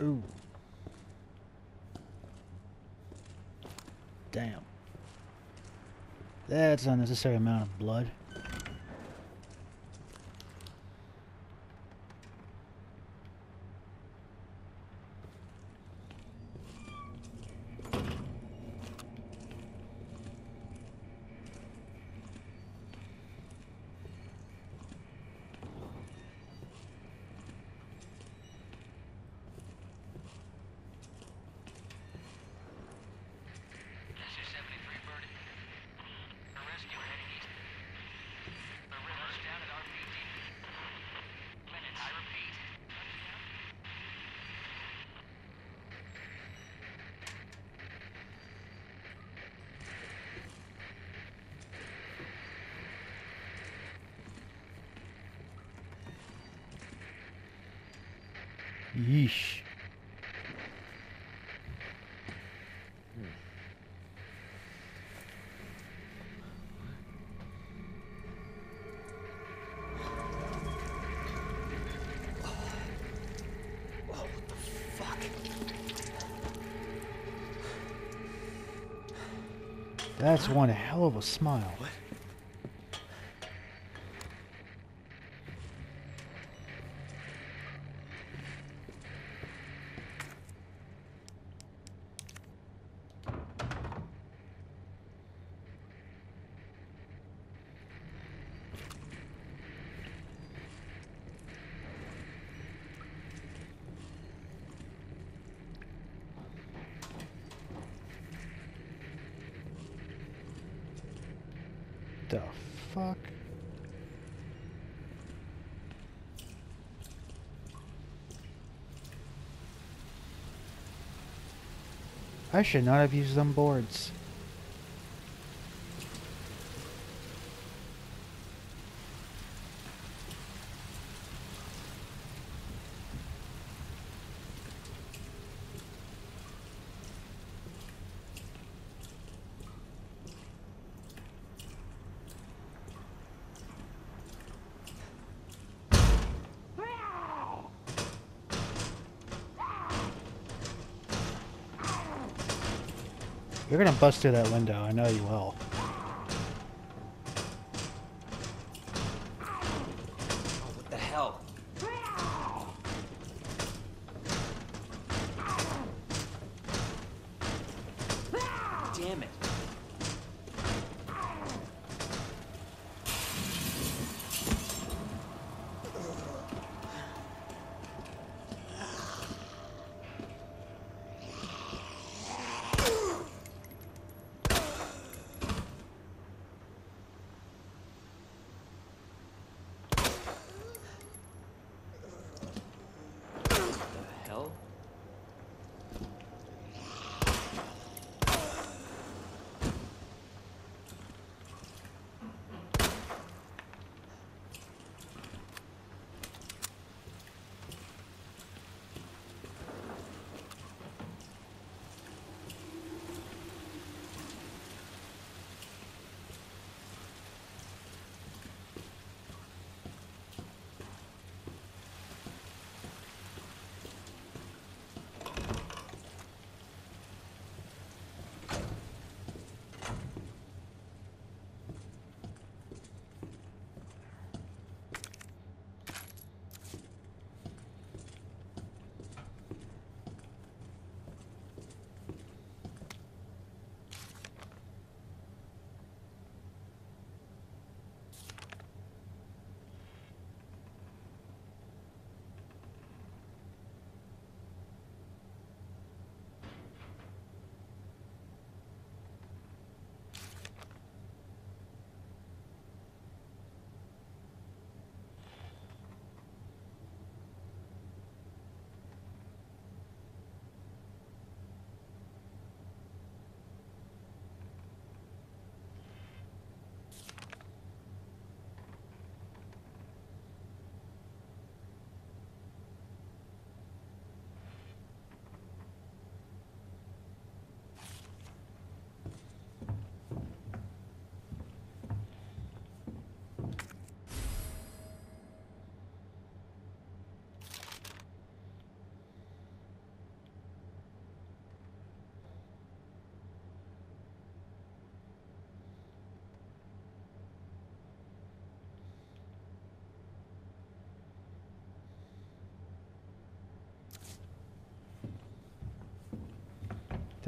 Ooh. Damn. That's unnecessary amount of blood. Yeesh. That's one hell of a smile. The fuck? I should not have used them boards. You're gonna bust through that window, I know you will. Oh, what the hell? Damn it.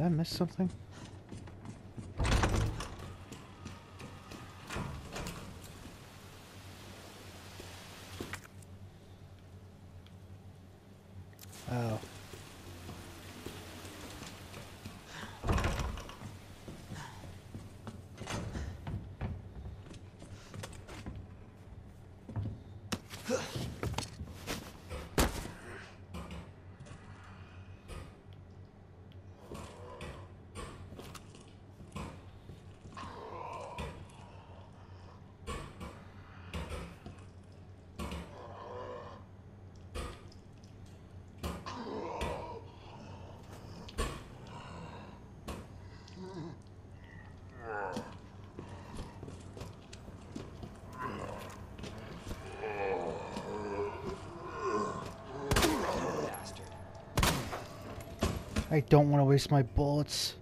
Did I miss something? I don't want to waste my bullets.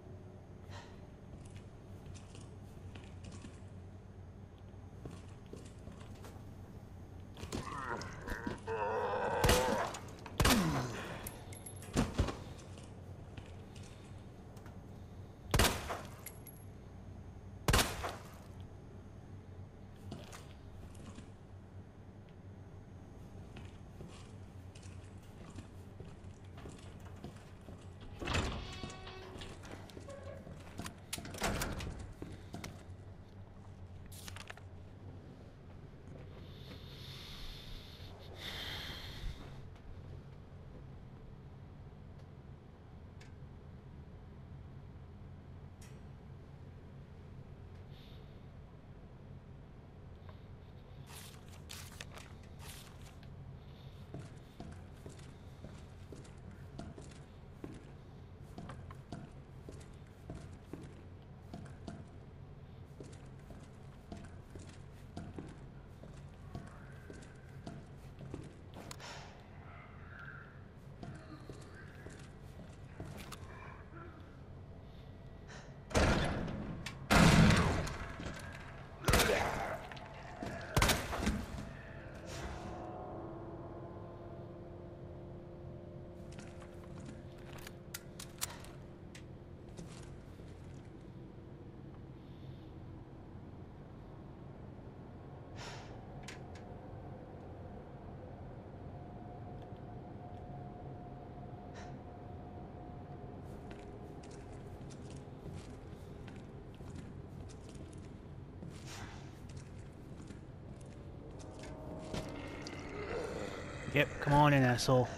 Yep, come on in, asshole.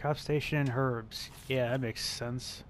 Cop station and herbs. Yeah, that makes sense.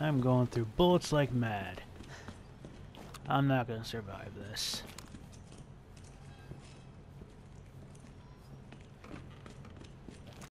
I'm going through bullets like mad. I'm not gonna survive this.